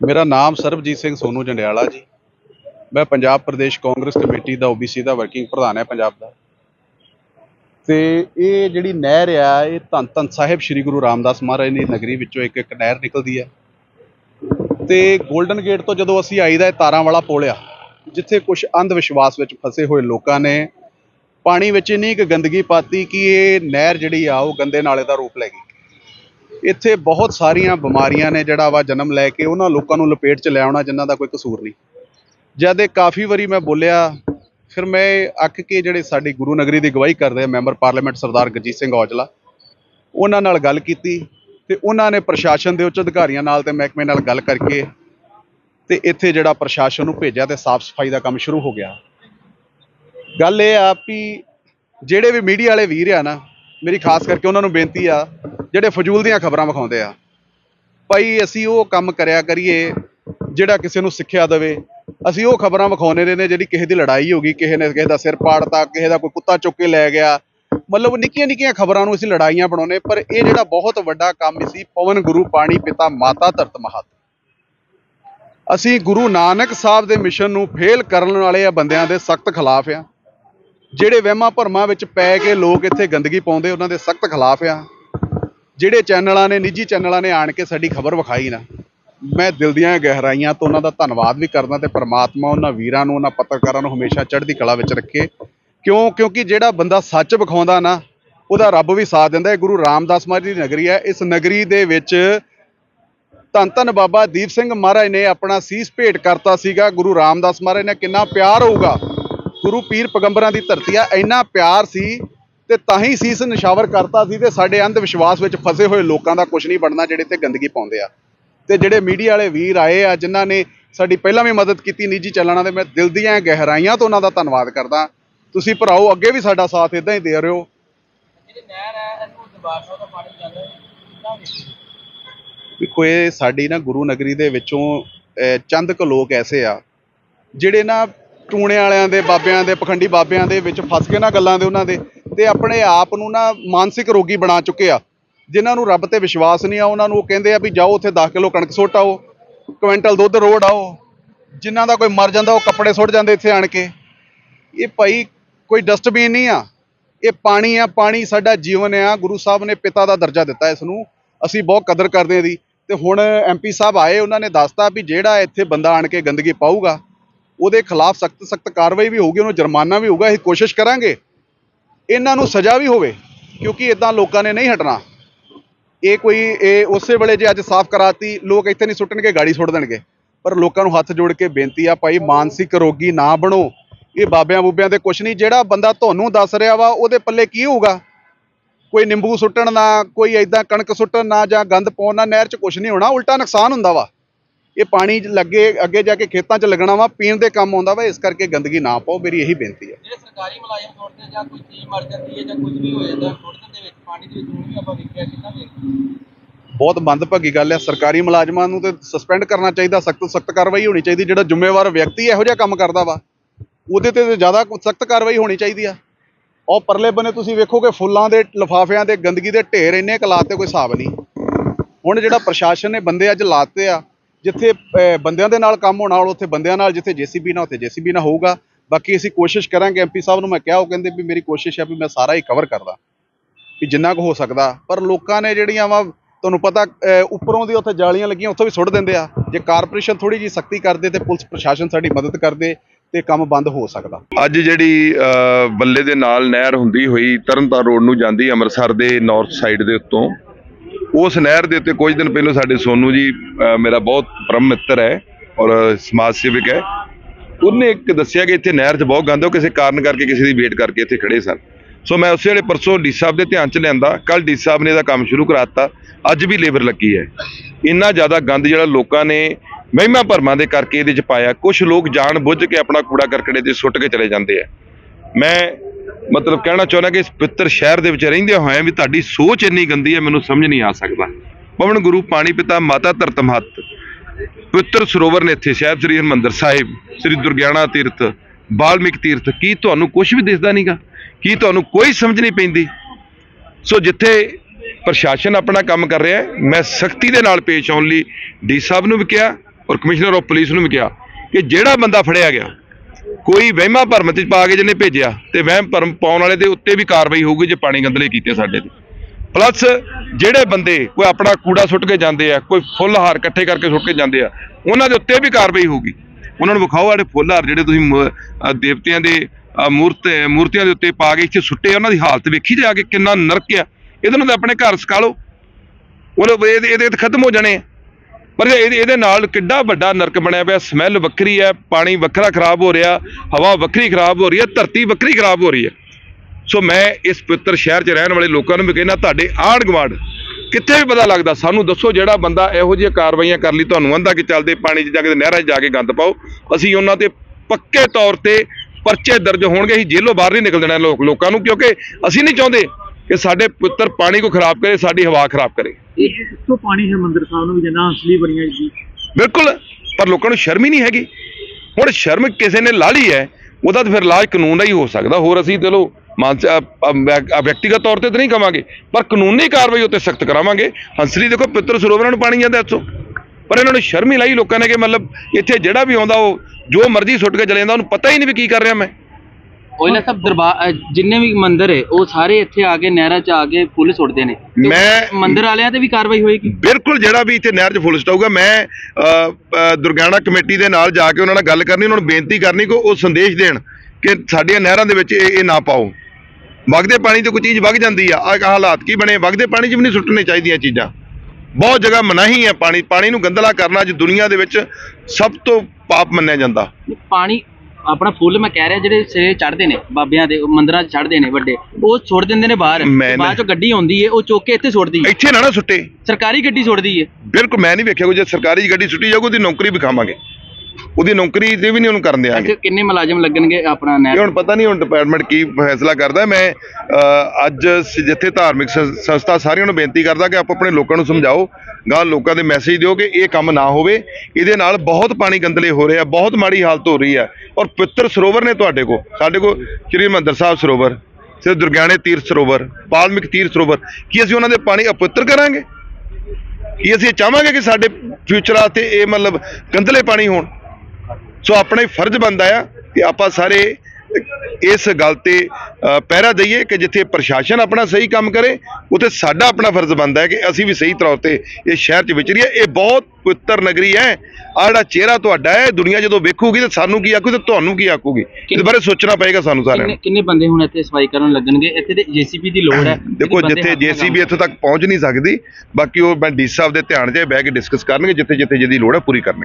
ਮੇਰਾ ਨਾਮ ਸਰਬਜੀਤ ਸਿੰਘ ਸੋਨੂ ਜੰਡਿਆਲਾ ਜੀ। ਮੈਂ ਪੰਜਾਬ ਪ੍ਰਦੇਸ਼ ਕਾਂਗਰਸ ਕਮੇਟੀ ਦਾ ਓਬੀਸੀ ਦਾ ਵਰਕਿੰਗ ਪ੍ਰਧਾਨ ਹੈ ਪੰਜਾਬ ਦਾ। ਤੇ ਇਹ ਜਿਹੜੀ ਨਹਿਰ ਆ, ਇਹ ਧੰਨ ਧੰਨ ਸਾਹਿਬ ਸ੍ਰੀ ਗੁਰੂ ਰਾਮਦਾਸ ਮਹਾਰਾਜ ਦੀ ਨਗਰੀ ਵਿੱਚੋਂ ਇੱਕ ਇੱਕ ਨਹਿਰ ਨਿਕਲਦੀ ਹੈ। ਤੇ 골ਡਨ ਗੇਟ ਤੋਂ ਜਦੋਂ ਅਸੀਂ ਆਈਦਾ ਇਹ ਤਾਰਾਂ ਵਾਲਾ ਪੁਲ ਆ, ਜਿੱਥੇ ਕੁਝ ਅੰਧ ਵਿਸ਼ਵਾਸ ਵਿੱਚ ਫਸੇ ਹੋਏ ਲੋਕਾਂ ਨੇ ਪਾਣੀ ਵਿੱਚ ਇੰਨੀ ਕੁ ਗੰਦਗੀ ਪਾਤੀ ਕਿ ਇਹ ਨਹਿਰ ਜਿਹੜੀ ਆ, ਉਹ ਗੰਦੇ ਨਾਲੇ ਦਾ ਰੂਪ ਲੈ ਗਈ। ਇੱਥੇ ਬਹੁਤ ਸਾਰੀਆਂ ਬਿਮਾਰੀਆਂ ਨੇ ਜਿਹੜਾ ਵਾ ਜਨਮ ਲੈ ਕੇ ਉਹਨਾਂ ਲੋਕਾਂ ਨੂੰ ਲਪੇਟ 'ਚ ਲੈ ਆਉਣਾ ਜਿਨ੍ਹਾਂ ਦਾ ਕੋਈ ਕਸੂਰ ਨਹੀਂ। ਜਦ ਇਹ ਕਾਫੀ ਵਾਰੀ ਮੈਂ ਬੋਲਿਆ, ਫਿਰ ਮੈਂ ਅੱਕ ਕੇ ਜਿਹੜੇ ਸਾਡੀ ਗੁਰੂ ਨਗਰੀ ਦੀ ਗਵਾਹੀ ਕਰਦੇ ਆ, ਮੈਂਬਰ ਪਾਰਲੀਮੈਂਟ ਸਰਦਾਰ ਗਜੀਤ ਸਿੰਘ ਔਜਲਾ, ਉਹਨਾਂ ਨਾਲ ਗੱਲ ਕੀਤੀ ਤੇ ਉਹਨਾਂ ਨੇ ਪ੍ਰਸ਼ਾਸਨ ਦੇ ਉੱਚ ਅਧਿਕਾਰੀਆਂ ਨਾਲ ਤੇ ਮਹਿਕਮੇ ਨਾਲ ਗੱਲ ਕਰਕੇ ਤੇ ਇੱਥੇ ਜਿਹੜਾ ਪ੍ਰਸ਼ਾਸਨ ਨੂੰ ਭੇਜਿਆ ਤੇ ਸਾਫ਼ ਸਫ਼ਾਈ ਦਾ ਕੰਮ ਸ਼ੁਰੂ ਹੋ ਗਿਆ। ਗੱਲ ਇਹ ਆ ਵੀ ਜਿਹੜੇ ਵੀ ਮੀਡੀਆ ਵਾਲੇ ਵੀਰ ਆ ਨਾ ਮੇਰੀ ਖਾਸ ਕਰਕੇ ਉਹਨਾਂ ਨੂੰ ਬੇਨਤੀ ਆ, ਜਿਹੜੇ ਫਜ਼ੂਲ ਦੀਆਂ ਖਬਰਾਂ ਵਿਖਾਉਂਦੇ ਆ। ਭਾਈ, ਅਸੀਂ ਉਹ ਕੰਮ ਕਰਿਆ ਕਰੀਏ, ਜਿਹੜਾ ਕਿਸੇ ਨੂੰ ਸਿੱਖਿਆ ਦੇਵੇ। ਅਸੀਂ ਉਹ ਖਬਰਾਂ ਵਿਖਾਉਣੇ ਨੇ ਜਿਹੜੀ ਕਿਸੇ ਦੀ ਲੜਾਈ ਹੋ ਗਈ, ਕਿਸੇ ਨੇ ਕਿਸੇ ਦਾ ਸਿਰ ਪਾੜਤਾ, ਕਿਸੇ ਦਾ ਕੋਈ ਕੁੱਤਾ ਚੁੱਕ ਕੇ ਲੈ ਗਿਆ। ਮਤਲਬ ਨਿੱਕੀਆਂ ਨਿੱਕੀਆਂ ਖਬਰਾਂ ਨੂੰ ਅਸੀਂ ਲੜਾਈਆਂ ਬਣਾਉਨੇ ਪਰ ਇਹ ਜਿਹੜਾ ਬਹੁਤ ਵੱਡਾ ਕੰਮ ਸੀ, ਪਵਨ ਗੁਰੂ ਪਾਣੀ ਪਿਤਾ ਮਾਤਾ ਧਰਤ ਮਹਤ। ਅਸੀਂ ਗੁਰੂ ਨਾਨਕ ਸਾਹਿਬ ਦੇ ਮਿਸ਼ਨ ਨੂੰ ਫੇਲ ਕਰਨ ਵਾਲੇ ਆ ਬੰਦਿਆਂ ਦੇ ਸਖਤ ਖਿਲਾਫ ਆ। ਜਿਹੜੇ ਵਹਿਮਾਂ ਭਰਮਾਂ ਵਿੱਚ ਪੈ ਕੇ ਲੋਕ ਇੱਥੇ ਗੰਦਗੀ ਪਾਉਂਦੇ, ਉਹਨਾਂ ਦੇ ਸਖਤ ਖਿਲਾਫ ਆ। ਜਿਹੜੇ ਚੈਨਲਾਂ ਨੇ, ਨਿੱਜੀ ਚੈਨਲਾਂ ਨੇ ਆਣ ਕੇ ਸਾਡੀ ਖਬਰ ਵਿਖਾਈ ਨਾ, ਮੈਂ ਦਿਲ ਦੀਆਂ ਗਹਿਰਾਈਆਂ ਤੋਂ ਉਹਨਾਂ ਦਾ ਧੰਨਵਾਦ ਵੀ ਕਰਦਾ ਤੇ ਪ੍ਰਮਾਤਮਾ ਉਹਨਾਂ ਵੀਰਾਂ ਨੂੰ, ਉਹਨਾਂ ਪੱਤਰਕਾਰਾਂ ਨੂੰ ਹਮੇਸ਼ਾ ਚੜ੍ਹਦੀ ਕਲਾ ਵਿੱਚ ਰੱਖੇ। ਕਿਉਂ? ਕਿਉਂਕਿ ਜਿਹੜਾ ਬੰਦਾ ਸੱਚ ਵਿਖਾਉਂਦਾ ਨਾ, ਉਹਦਾ ਰੱਬ ਵੀ ਸਾਥ ਦਿੰਦਾ। ਹੈ ਗੁਰੂ ਰਾਮਦਾਸ ਮਹਾਰਾਜ ਦੀ ਨਗਰੀ ਹੈ। ਇਸ ਨਗਰੀ ਦੇ ਵਿੱਚ ਧੰਨ ਧੰਨ ਬਾਬਾ ਦੀਪ ਸਿੰਘ ਮਹਾਰਾਜ ਨੇ ਆਪਣਾ ਸੀਸ ਭੇਟ ਕਰਤਾ ਸੀਗਾ। ਗੁਰੂ ਰਾਮਦਾਸ ਮਹਾਰਾਜ ਨੇ ਕਿੰਨਾ ਪਿਆਰ ਹੋਊਗਾ। ਗੁਰੂ ਪੀਰ ਪੈਗੰਬਰਾਂ ਦੀ ਧਰਤੀ ਆ ਇੰਨਾ ਪਿਆਰ ਸੀ ਤੇ ਤਾਂ ਹੀ ਸੀਸ ਨਿਸ਼ਾਵਰ ਕਰਤਾ ਸੀ ਤੇ ਸਾਡੇ ਅੰਧ ਵਿਸ਼ਵਾਸ ਵਿੱਚ ਫਸੇ ਹੋਏ ਲੋਕਾਂ ਦਾ ਕੁਝ ਨਹੀਂ ਬਣਨਾ ਜਿਹੜੇ ਤੇ ਗੰਦਗੀ ਪਾਉਂਦੇ ਆ। ਤੇ ਜਿਹੜੇ ਮੀਡੀਆ ਵਾਲੇ ਵੀਰ ਆਏ ਆ ਜਿਨ੍ਹਾਂ ਨੇ ਸਾਡੀ ਪਹਿਲਾਂ ਵੀ ਮਦਦ ਕੀਤੀ ਨਿੱਜੀ ਚੱਲਣਾ ਦੇ ਮੈਂ ਦਿਲ ਦੀਆਂ ਗਹਿਰਾਈਆਂ ਤੋਂ ਉਹਨਾਂ ਦਾ ਧੰਨਵਾਦ ਕਰਦਾ। ਤੁਸੀਂ ਭਰਾਓ ਅੱਗੇ ਵੀ ਸਾਡਾ ਸਾਥ ਇਦਾਂ ਹੀ ਦੇ ਰਹੇ ਹੋ। ਦੇਖੋ ਇਹ ਸਾਡੀ ਨਾ ਗੁਰੂ ਨਗਰੀ ਦੇ ਵਿੱਚੋਂ ਚੰਦ ਕੁ ਲੋਕ ਐਸੇ ਆ ਜਿਹੜੇ ਨਾ ਟੂਣੇ ਵਾਲਿਆਂ ਦੇ, ਬਾਬਿਆਂ ਦੇ, ਪਖੰਡੀ ਬਾਬਿਆਂ ਦੇ ਵਿੱਚ ਫਸ ਕੇ ਨਾ ਗੱਲਾਂ ਦੇ ਉਹਨਾਂ ਦੇ, ਤੇ ਆਪਣੇ ਆਪ ਨੂੰ ਨਾ ਮਾਨਸਿਕ ਰੋਗੀ ਬਣਾ ਚੁੱਕੇ ਆ, ਜਿਨ੍ਹਾਂ ਨੂੰ ਰੱਬ ਤੇ ਵਿਸ਼ਵਾਸ ਨਹੀਂ ਆ, ਉਹਨਾਂ ਨੂੰ ਉਹ ਕਹਿੰਦੇ ਆ ਵੀ ਜਾਓ ਉੱਥੇ 10 ਕਿਲੋ ਕਣਕ ਸੁੱਟ ਆਓ, ਕੁਇੰਟਲ ਦੁੱਧ ਰੋੜ ਆਓ, ਜਿਨ੍ਹਾਂ ਦਾ ਕੋਈ ਮਰ ਜਾਂਦਾ ਉਹ ਕੱਪੜੇ ਸੁੱਟ ਜਾਂਦੇ ਇੱਥੇ ਆਣ ਕੇ। ਇਹ ਭਾਈ ਕੋਈ ਡਸਟਬਿਨ ਨਹੀਂ ਆ, ਇਹ ਪਾਣੀ ਆ, ਪਾਣੀ ਸਾਡਾ ਜੀਵਨ ਆ, ਗੁਰੂ ਸਾਹਿਬ ਨੇ ਪਿਤਾ ਦਾ ਦਰਜਾ ਦਿੱਤਾ ਇਸ ਨੂੰ, ਅਸੀਂ ਬਹੁਤ ਕਦਰ ਕਰਦੇ ਹਾਂ ਦੀ ਤੇ ਹੁਣ ਐਮਪੀ ਸਾਹਿਬ ਆਏ, ਉਹਨਾਂ ਨੇ ਦੱਸਤਾ ਵੀ ਜਿਹੜਾ ਇੱਥੇ ਬੰਦਾ ਆਣ ਕੇ ਗੰਦਗੀ ਪਾਊਗਾ ਉਹਦੇ ਖਿਲਾਫ ਸਖਤ ਸਖਤ ਕਾਰਵਾਈ ਵੀ ਹੋਊਗੀ, ਉਹਨੂੰ ਜੁਰਮਾਨਾ ਵੀ ਹੋਊਗਾ, ਅਸੀਂ ਕੋਸ਼ਿਸ਼ ਕਰਾਂਗੇ। ਇਹਨਾਂ ਨੂੰ ਸਜ਼ਾ ਵੀ ਹੋਵੇ, ਕਿਉਂਕਿ ਇਦਾਂ ਲੋਕਾਂ ਨੇ ਨਹੀਂ ਹਟਣਾ। ਇਹ ਕੋਈ, ਇਹ ਉਸੇ ਵੇਲੇ ਜੇ ਅੱਜ ਸਾਫ਼ ਕਰਾਤੀ, ਲੋਕ ਇੱਥੇ ਨਹੀਂ ਸੁੱਟਣਗੇ, ਗਾੜੀ ਸੁੱਟ ਦੇਣਗੇ। ਪਰ ਲੋਕਾਂ ਨੂੰ ਹੱਥ ਜੋੜ ਕੇ ਬੇਨਤੀ ਆ ਭਾਈ, ਮਾਨਸਿਕ ਰੋਗੀ ਨਾ ਬਣੋ। ਇਹ ਬਾਬਿਆਂ ਬੂਬਿਆਂ ਦੇ ਕੁਛ ਨਹੀਂ, ਜਿਹੜਾ ਬੰਦਾ ਤੁਹਾਨੂੰ ਦੱਸ ਰਿਹਾ ਵਾ, ਉਹਦੇ ਪੱਲੇ ਕੀ ਹੋਊਗਾ? ਕੋਈ ਨਿੰਬੂ ਸੁੱਟਣ ਨਾ, ਕੋਈ ਐਦਾਂ ਕਣਕ ਸੁੱਟਣ ਨਾ ਜਾਂ ਗੰਦ ਪਾਉਣ ਨਾ, ਨਹਿਰ 'ਚ ਕੁਛ ਨਹੀਂ ਹੋਣਾ, ਉਲਟਾ ਨੁਕਸਾਨ ਹੁੰਦਾ ਵਾ। ਇਹ ਪਾਣੀ ਲੱਗੇ ਅੱਗੇ ਜਾ ਕੇ ਖੇਤਾਂ 'ਚ ਲੱਗਣਾ ਵਾ ਪੀਣ ਦੇ ਕੰਮ ਆਉਂਦਾ ਵਾ ਇਸ ਕਰਕੇ ਗੰਦਗੀ ਨਾ ਪਾਓ ਮੇਰੀ ਇਹੀ ਬੇਨਤੀ ਹੈ। ਜਿਹੜੇ ਸਰਕਾਰੀ ਮੁਲਾਜ਼ਮ ਸੁੱਟਦੇ ਜਾਂ ਕੋਈ ਚੀਜ਼ ਮਰ ਜਾਂਦੀ ਹੈ ਜਾਂ ਕੁਝ ਵੀ ਹੋ ਜਾਂਦਾ ਸੁੱਟਣ ਦੇ ਵਿੱਚ ਪਾਣੀ ਦੇ ਵਿੱਚ ਹੁਣ ਵੀ ਆਪਾਂ ਵੇਖਿਆ ਕਿੰਨਾ ਵੇਖੀ ਬਹੁਤ ਮੰਦਭਾਗੀ ਗੱਲ ਹੈ ਸਰਕਾਰੀ ਮੁਲਾਜ਼ਮਾਂ ਨੂੰ ਤੇ ਸਸਪੈਂਡ ਕਰਨਾ ਚਾਹੀਦਾ ਸਖਤ ਸਖਤ ਕਾਰਵਾਈ ਹੋਣੀ ਚਾਹੀਦੀ ਜਿਹੜਾ ਜ਼ਿੰਮੇਵਾਰ ਵਿਅਕਤੀ ਇਹੋ ਜਿਹਾ ਕੰਮ ਕਰਦਾ ਵਾ ਉਹਦੇ ਤੇ ਜ਼ਿਆਦਾ ਸਖਤ ਕਾਰਵਾਈ ਹੋਣੀ ਚਾਹੀਦੀ ਆ। ਉਹ ਪਰਲੇ ਬੰਨੇ ਤੁਸੀਂ ਵੇਖੋਗੇ ਫੁੱਲਾਂ ਦੇ ਲਿਫਾਫਿਆਂ ਦੇ ਗੰਦਗੀ ਦੇ ਢੇਰ ਇੰਨੇ ਕੁ ਲਾਤੇ ਕੋਈ ਹਿਸਾਬ ਨਹੀਂ। ਹੁਣ ਜਿਹੜਾ ਪ੍ਰਸ਼ਾਸਨ ਨੇ ਬੰਦੇ ਅੱਜ ਲਾਤੇ ਆ ਜਿੱਥੇ ਬੰਦਿਆਂ ਦੇ ਨਾਲ ਕੰਮ ਹੋਣਾ ਉੱਥੇ ਬੰਦਿਆਂ ਨਾਲ ਜਿੱਥੇ ਜੀਸੀਬੀ ਨਾਲ ਉੱਥੇ ਜੀਸੀਬੀ ਨਾਲ ਹੋਊਗਾ। ਬਾਕੀ ਅਸੀਂ ਕੋਸ਼ਿਸ਼ ਕਰਾਂਗੇ ਐਮਪੀ ਸਾਹਿਬ ਨੂੰ, ਮੈਂ ਕਿਹਾ, ਉਹ ਕਹਿੰਦੇ ਵੀ ਮੇਰੀ ਕੋਸ਼ਿਸ਼ ਹੈ ਵੀ ਮੈਂ ਸਾਰਾ ਹੀ ਕਵਰ ਕਰਦਾ, ਵੀ ਜਿੰਨਾ ਕੁ ਹੋ ਸਕਦਾ। ਪਰ ਲੋਕਾਂ ਨੇ ਜਿਹੜੀਆਂ ਵਾ, ਤੁਹਾਨੂੰ ਪਤਾ ਉੱਪਰੋਂ ਦੀ ਉੱਥੇ ਜਾਲੀਆਂ ਲੱਗੀਆਂ, ਉੱਥੋਂ ਵੀ ਸੁੱਟ ਦਿੰਦੇ ਆ। ਜੇ ਕਾਰਪੋਰੇਸ਼ਨ ਥੋੜੀ ਜੀ ਸਖਤੀ ਕਰਦੇ, ਤੇ ਪੁਲਿਸ ਪ੍ਰਸ਼ਾਸਨ ਸਾਡੀ ਮਦਦ ਕਰਦੇ, ਤੇ ਕੰਮ ਬੰਦ ਹੋ ਸਕਦਾ। ਅੱਜ ਜਿਹੜੀ ਬੱਲੇ ਦੇ ਨਾਲ ਨਹਿਰ ਹੁੰਦੀ ਹੋਈ ਤਰਨਤਾਰਨ ਰੋਡ ਨੂੰ ਜਾਂਦੀ ਅੰਮ੍ਰਿਤਸਰ ਦੇ ਨਾਰਥ ਸਾਈਡ ਦੇ ਉੱਤੋਂ ਉਸ ਨਹਿਰ ਦੇ ਉੱਤੇ ਕੁਝ ਦਿਨ ਪਹਿਲਾਂ ਸਾਡੇ ਸੋਨੂ ਜੀ ਮੇਰਾ ਬਹੁਤ ਪਰਮ ਮਿੱਤਰ ਹੈ ਔਰ ਸਮਾਜ ਸੇਵਕ ਹੈ। ਉਹਨੇ ਇੱਕ ਦੱਸਿਆ ਕਿ ਇੱਥੇ ਨਹਿਰ 'ਚ ਬਹੁਤ ਗੰਦ ਹੈ, ਉਹ ਕਿਸੇ ਕਾਰਨ ਕਰਕੇ ਕਿਸੇ ਦੀ ਵੇਟ ਕਰਕੇ ਇੱਥੇ ਖੜੇ ਸਨ। ਸੋ ਮੈਂ ਉਸੇ ਵੇਲੇ ਪਰਸੋਂ ਡੀ ਸਾਹਿਬ ਦੇ ਧਿਆਨ 'ਚ ਲਿਆਂਦਾ। ਕੱਲ ਡੀ ਸਾਹਿਬ ਨੇ ਇਹਦਾ ਕੰਮ ਸ਼ੁਰੂ ਕਰਾਤਾ। ਅੱਜ ਵੀ ਲੇਬਰ ਲੱਗੀ ਹੈ। ਇੰਨਾ ਜ਼ਿਆਦਾ ਗੰਦ ਜਿਹੜਾ ਲੋਕਾਂ ਨੇ ਮਹਿਮਾ ਭਰਮਾਂ ਦੇ ਕਰਕੇ ਇਹਦੇ 'ਚ ਪਾਇਆ। ਕੁਝ ਲੋਕ ਜਾਣ ਬੁੱਝ ਕੇ ਆਪਣਾ ਕੂੜਾ ਕਰਕੜੇ ਤੇ ਸੁੱਟ ਕੇ ਚਲੇ ਜਾਂਦੇ ਆ। ਮੈਂ ਮਤਲਬ ਕਹਿਣਾ ਚਾਹੁੰਦਾ ਕਿ ਇਸ ਪਵਿੱਤਰ ਸ਼ਹਿਰ ਦੇ ਵਿੱਚ ਰਹਿੰਦੇ ਹੋਏ ਵੀ ਤੁਹਾਡੀ ਸੋਚ ਇੰਨੀ ਗੰਦੀ ਹੈ, ਮੈਨੂੰ ਸਮਝ ਨਹੀਂ ਆ ਸਕਦਾ। ਪਵਨ ਗੁਰੂ, ਪਾਣੀ ਪਿਤਾ, ਮਾਤਾ ਧਰਤਮਹੱਤ ਪਵਿੱਤਰ ਸਰੋਵਰ ਨੇ ਇੱਥੇ ਸਾਹਿਬ ਸ੍ਰੀ ਹਰਿਮੰਦਰ ਸਾਹਿਬ, ਸ੍ਰੀ ਦੁਰਗਿਆਣਾ ਤੀਰਥ, ਬਾਲਮਿਕ ਤੀਰਥ, ਕੀ ਤੁਹਾਨੂੰ ਕੁਝ ਵੀ ਦਿਸਦਾ ਨਹੀਂਗਾ ਕੀ ਤੁਹਾਨੂੰ ਕੋਈ ਸਮਝ ਨਹੀਂ ਪੈਂਦੀ? ਸੋ ਜਿੱਥੇ ਪ੍ਰਸ਼ਾਸਨ ਆਪਣਾ ਕੰਮ ਕਰ ਰਿਹਾ ਮੈਂ ਸਖਤੀ ਦੇ ਨਾਲ ਪੇਸ਼ ਆਉਣ ਲਈ ਡੀ ਸਾਹਿਬ ਨੂੰ ਵੀ ਕਿਹਾ ਔਰ ਕਮਿਸ਼ਨਰ ਆਫ ਪੁਲਿਸ ਨੂੰ ਵੀ ਕਿਹਾ ਕਿ ਜਿਹੜਾ ਬੰਦਾ ਫੜਿਆ ਗਿਆ ਕੋਈ ਵਹਿਮਾਂ ਭਰਮ ਚ ਪਾ ਕੇ ਜਿਹਨੇ ਭੇਜਿਆ ਤੇ ਵਹਿਮ ਭਰਮ ਪਾਉਣ ਵਾਲੇ ਦੇ ਉੱਤੇ ਵੀ ਕਾਰਵਾਈ ਹੋਊਗੀ ਜੇ ਪਾਣੀ ਗੰਦਲੇ ਕੀਤੇ ਸਾਡੇ ਤੇ। ਪਲੱਸ ਜਿਹੜੇ ਬੰਦੇ ਕੋਈ ਆਪਣਾ ਕੂੜਾ ਸੁੱਟ ਕੇ ਜਾਂਦੇ ਆ, ਕੋਈ ਫੁੱਲ ਹਾਰ ਇਕੱਠੇ ਕਰਕੇ ਸੁੱਟ ਕੇ ਜਾਂਦੇ ਆ, ਉਹਨਾਂ ਦੇ ਉੱਤੇ ਵੀ ਕਾਰਵਾਈ ਹੋਊਗੀ। ਉਹਨਾਂ ਨੂੰ ਵਿਖਾਓ ਆੜੇ ਫੁੱਲ ਹਾਰ ਜਿਹੜੇ ਤੁਸੀਂ ਦੇਵਤਿਆਂ ਦੇ ਮੂਰਤ, ਮੂਰਤੀਆਂ ਦੇ ਉੱਤੇ ਪਾ ਕੇ ਇੱਥੇ ਸੁੱਟੇ ਉਹਨਾਂ ਦੀ ਹਾਲਤ ਵੇਖੀ ਜਾ ਕੇ ਕਿੰਨਾ ਨਰਕ ਆ। ਇਹਦੇ ਨਾਲ ਤਾਂ ਆਪਣੇ ਘਰ ਸਕਾ ਲਓ। ਉਹ ਇਹਦੇ ਇਹਦੇ ਖਤਮ ਹੋ ਜਾਣੇ ਆ। ਪਰ ਇਹਦੇ ਇਹਦੇ ਨਾਲ ਕਿੱਡਾ ਵੱਡਾ ਨਰਕ ਬਣਿਆ ਪਿਆ, ਸਮੈਲ ਵੱਖਰੀ ਹੈ, ਪਾਣੀ ਵੱਖਰਾ ਖਰਾਬ ਹੋ ਰਿਹਾ, ਹਵਾ ਵੱਖਰੀ ਖਰਾਬ ਹੋ ਰਹੀ ਹੈ, ਧਰਤੀ ਵੱਖਰੀ ਖਰਾਬ ਹੋ ਰਹੀ ਹੈ। ਸੋ ਮੈਂ ਇਸ ਪਵਿੱਤਰ ਸ਼ਹਿਰ 'ਚ ਰਹਿਣ ਵਾਲੇ ਲੋਕਾਂ ਨੂੰ ਵੀ ਕਹਿੰਦਾ, ਤੁਹਾਡੇ ਆਂਢ ਗੁਆਂਢ ਕਿੱਥੇ ਵੀ ਪਤਾ ਲੱਗਦਾ, ਸਾਨੂੰ ਦੱਸੋ ਜਿਹੜਾ ਬੰਦਾ ਇਹੋ ਜਿਹੀਆਂ ਕਾਰਵਾਈਆਂ ਕਰ ਲਈ, ਤੁਹਾਨੂੰ ਆਂਦਾ ਕਿ ਚੱਲਦੇ ਪਾਣੀ 'ਚ ਜਾ ਕੇ ਨਹਿਰਾਂ 'ਚ ਜਾ ਕੇ ਗੰਦ ਪਾਓ। ਅਸੀਂ ਉਹਨਾਂ ਤੇ ਪੱਕੇ ਤੌਰ ਤੇ ਪਰਚੇ ਦਰਜ ਹੋਣਗੇ, ਅਸੀਂ ਜੇਲ੍ਹੋਂ ਬਾਹਰ ਨਹੀਂ ਨਿਕਲ ਦੇਣਾ ਲੋਕ ਲੋਕਾਂ ਨੂੰ, ਕਿਉਂਕਿ ਅਸੀਂ ਨਹੀਂ ਚਾਹੁੰਦੇ ਕਿ ਸਾਡੇ ਪੁੱਤਰ ਪਾਣੀ ਕੋ ਖਰਾਬ ਕਰੇ, ਸਾਡੀ ਹਵਾ ਖਰਾਬ ਕਰੇ। ਇਹ ਤੋਂ ਪਾਣੀ ਹਰਮੰਦਰ ਸਾਹਿਬ ਨੂੰ ਵੀ ਜਿੰਨਾ ਅਸਲੀ ਬਣੀਆਂ ਜੀ। ਬਿਲਕੁਲ, ਪਰ ਲੋਕਾਂ ਨੂੰ ਸ਼ਰਮ ਹੀ ਨਹੀਂ ਹੈਗੀ। ਹੁਣ ਸ਼ਰਮ ਕਿਸੇ ਨੇ ਲਾ ਲਈ ਹੈ, ਉਹਦਾ ਤਾਂ ਫਿਰ ਇਲਾਜ ਕਾਨੂੰਨ ਦਾ ਹੀ ਹੋ ਸਕਦਾ। ਹੋਰ ਅਸੀਂ ਚਲੋ, ਮਾਨਸ ਵਿਅਕਤੀਗਤ ਤੌਰ ਤੇ ਤਾਂ ਨਹੀਂ ਕਵਾਂਗੇ, ਪਰ ਕਾਨੂੰਨੀ ਕਾਰਵਾਈ ਉੱਤੇ ਸਖਤ ਕਰਾਵਾਂਗੇ। ਹੰਸਲੀ ਦੇਖੋ, ਪਿੱਤਰ ਸਰੋਵਰਾਂ ਨੂੰ ਪਾਣੀ ਜਾਂਦਾ ਇੱਥੋਂ। ਪਰ ਇਹਨਾਂ ਨੂੰ ਸ਼ਰਮ ਹੀ ਲਾਈ ਲੋਕਾਂ ਨੇ ਕਿ ਮਤਲਬ ਇੱਥੇ ਜਿਹੜਾ ਵੀ ਆਉਂਦਾ ਉਹ, ਜੋ ਮਰਜ਼ੀ ਸੁੱਟ ਕੇ ਚਲੇ ਜਾਂਦਾ, ਉਹਨੂੰ ਪਤਾ ਹੀ ਨਹੀਂ ਵੀ ਕੀ ਕਰ ਰਿਹਾ ਮੈਂ। ਉਹ ਨਾ ਸਭ ਦਰਬਾਰ ਜਿੰਨੇ ਵੀ ਮੰਦਿਰ ਹੈ ਉਹ ਸਾਰੇ ਇੱਥੇ ਆ ਕੇ ਨਹਿਰਾਂ 'ਚ ਆ ਕੇ ਫੁੱਲ ਸੁੱਟਦੇ ਨੇ। ਮੈਂ- ਮੰਦਿਰ ਵਾਲਿਆਂ ਤੇ ਵੀ ਕਾਰਵਾਈ ਹੋਏਗੀ? ਬਿਲਕੁਲ ਜਿਹੜਾ ਵੀ ਇੱਥੇ ਨਹਿਰ 'ਚ ਫੁੱਲ ਸਟਾਊਗਾ ਮੈਂ ਦੁਰਗਿਆਣਾ ਕਮੇਟੀ ਦੇ ਨਾਲ ਜਾ ਕੇ ਉਹਨਾਂ ਨਾਲ ਗੱਲ ਕਰਨੀ ਉਹਨਾਂ ਨੂੰ ਬੇਨਤੀ ਕਰਨੀ ਕਿ ਉਹ ਸੰਦੇਸ਼ ਦੇਣ ਕਿ ਸਾਡੀਆਂ ਨਹਿਰਾਂ ਦੇ ਵਿੱਚ ਇਹ ਇਹ ਨਾ ਪਾਓ। ਵਗਦੇ ਪਾਣੀ ਤੇ ਕੋਈ ਚੀਜ਼ ਵਗ ਜਾਂਦੀ ਆ ਆ ਹਾਲਾਤ ਕੀ ਬਣੇ? ਵਗਦੇ ਪਾਣੀ 'ਚ ਵੀ ਨਹੀਂ ਸੁੱਟਣੇ ਚਾਹੀਦੀਆਂ ਚੀਜ਼ਾਂ। ਬਹੁਤ ਜਗ੍ਹਾ ਮਨਾਹੀ ਹੈ ਪਾਣੀ ਪਾਣੀ ਨੂੰ ਗੰਦਲਾ ਕਰਨਾ ਅੱਜ ਦੁਨੀਆ ਦੇ ਵਿੱਚ ਸਭ ਤੋਂ ਪਾਪ ਮੰਨਿਆ ਜਾਂਦਾ। ਪਾਣੀ ਆਪਣਾ ਫੁੱਲ ਮੈਂ ਕਹਿ ਰਿਹਾ ਜਿਹੜੇ ਸਿਰੇ ਚੜਦੇ ਨੇ ਬਾਬਿਆਂ ਦੇ ਮੰਦਿਰਾਂ 'ਚ ਚੜਦੇ ਨੇ ਵੱਡੇ ਉਹ ਸੁੱਟ ਦਿੰਦੇ ਨੇ ਬਾਹਰ। ਮੈਂ ਬਾਅਦ 'ਚੋਂ ਗੱਡੀ ਆਉਂਦੀ ਹੈ ਉਹ ਚੁੱਕ ਕੇ ਇੱਥੇ ਸੁੱਟਦੀ ਹੈ ਇੱਥੇ ਨਾ ਨਾ ਸੁੱਟੇ। ਸਰਕਾਰੀ ਗੱਡੀ ਸੁੱਟਦੀ ਹੈ ਬਿਲਕੁਲ ਮੈਂ ਨਹੀਂ ਵੇਖਿਆ ਕੋਈ ਜੇ ਸਰਕਾਰੀ ਗੱਡੀ ਸੁੱਟੀ ਜਾਊਗੀ ਉਹਦੀ ਨੌਕਰੀ ਵੀ ਖਾਵਾਂਗੇ। ਉਹਦੀ ਨੌਕਰੀ ਤੇ ਵੀ ਨਹੀਂ ਉਹਨੂੰ ਕਰਨ ਦਿਆਂਗੇ। ਇੱਥੇ ਕਿੰਨੇ ਮੁਲਾਜ਼ਮ ਲੱਗਣਗੇ ਆਪਣਾ ਇਹ ਹੁਣ ਪਤਾ ਨਹੀਂ ਹੁਣ ਡਿਪਾਰਟਮੈਂਟ ਕੀ ਫੈਸਲਾ ਕਰਦਾ। ਮੈਂ ਅੱਜ ਜਿੱਥੇ ਧਾਰਮਿਕ ਸੰਸ- ਸੰਸਥਾ ਸਾਰਿਆਂ ਨੂੰ ਬੇਨਤੀ ਕਰਦਾ ਕਿ ਆਪ ਆਪਣੇ ਲੋਕਾਂ ਨੂੰ ਸਮਝਾਓ ਗਾਂ ਲੋਕਾਂ ਦੇ ਮੈਸੇਜ ਦਿਓ ਕਿ ਇਹ ਕੰਮ ਨਾ ਹੋਵੇ। ਇਹਦੇ ਨਾਲ ਬਹੁਤ ਪਾਣੀ ਗੰਦਲੇ ਹੋ ਰਹੇ ਬਹੁਤ ਮਾੜੀ ਹਾਲਤ ਹੋ ਰਹੀ ਹੈ ਔਰ ਪਵਿੱਤਰ ਸਰੋਵਰ ਨੇ ਤੁਹਾਡੇ ਕੋਲ ਸਾਡੇ ਕੋਲ ਸ੍ਰੀ ਹਰਿਮੰਦਰ ਸਾਹਿਬ ਸਰੋਵਰ ਸ੍ਰੀ ਦੁਰਗਿਆਣੇ ਤੀਰਥ ਸਰੋਵਰ ਪਾਲਮਿਕ ਤੀਰਥ ਸਰੋਵਰ ਕੀ ਅਸੀਂ ਉਹਨਾਂ ਦੇ ਪਾਣੀ ਅਪਵਿੱਤਰ ਕਰਾਂਗੇ? ਕੀ ਅਸੀਂ ਚਾਹਾਂਗੇ ਕਿ ਸਾਡੇ ਫਿਊਚਰ ਤੇ ਇਹ ਮਤਲਬ ਗੰਦਲੇ ਪਾਣੀ ਹੋਣ? ਸੋ ਆਪਣਾ ਹੀ ਫਰਜ਼ ਬਣਦਾ ਆ ਕਿ ਆਪਾਂ ਸਾਰੇ ਇਸ ਗੱਲ ਤੇ ਪਹਿਰਾ ਦਈਏ ਕਿ ਜਿੱਥੇ ਪ੍ਰਸ਼ਾਸਨ ਆਪਣਾ ਸਹੀ ਕੰਮ ਕਰੇ ਉੱਥੇ ਸਾਡਾ ਆਪਣਾ ਫਰਜ਼ ਬਣਦਾ ਹੈ ਕਿ ਅਸੀਂ ਵੀ ਸਹੀ ਤੌਰ ਤੇ ਇਸ ਸ਼ਹਿਰ 'ਚ ਵਿਚਰੀਏ। ਇਹ ਬਹੁਤ ਪਵਿੱਤਰ ਨਗਰੀ ਹੈ। ਆ ਜਿਹੜਾ ਚਿਹਰਾ ਤੁਹਾਡਾ ਹੈ ਦੁਨੀਆ ਜਦੋਂ ਵੇਖੂਗੀ ਤੇ ਸਾਨੂੰ ਕੀ ਆਖੂ ਤੇ ਤੁਹਾਨੂੰ ਕੀ ਆਖੂਗੀ? ਇਸ ਬਾਰੇ ਸੋਚਣਾ ਪਏਗਾ ਸਾਨੂੰ ਸਾਰਿਆਂ ਨੂੰ। ਕਿੰਨੇ ਬੰਦੇ ਹੁਣ ਇੱਥੇ ਸਫ਼ਾਈ ਕਰਨ ਲੱਗਣਗੇ? ਇੱਥੇ ਤੇ ਜੀਸੀਪੀ ਦੀ ਲੋੜ ਹੈ। ਦੇਖੋ ਜਿੱਥੇ ਜੀਸੀਬੀ ਇੱਥੋਂ ਤੱਕ ਪਹੁੰਚ ਨਹੀਂ ਸਕਦੀ। ਬਾਕੀ ਉਹ ਮੈਂ ਡੀ ਸਾਹਿਬ ਦੇ ਧਿਆਨ 'ਚ ਬਹਿ ਕੇ ਡਿਸਕਸ ਕਰਨਗੇ ਜਿੱਥੇ ਜਿੱਥੇ ਜਿਹਦੀ ਲੋੜ ਹੈ ਪੂਰੀ ਕਰਨਗੇ।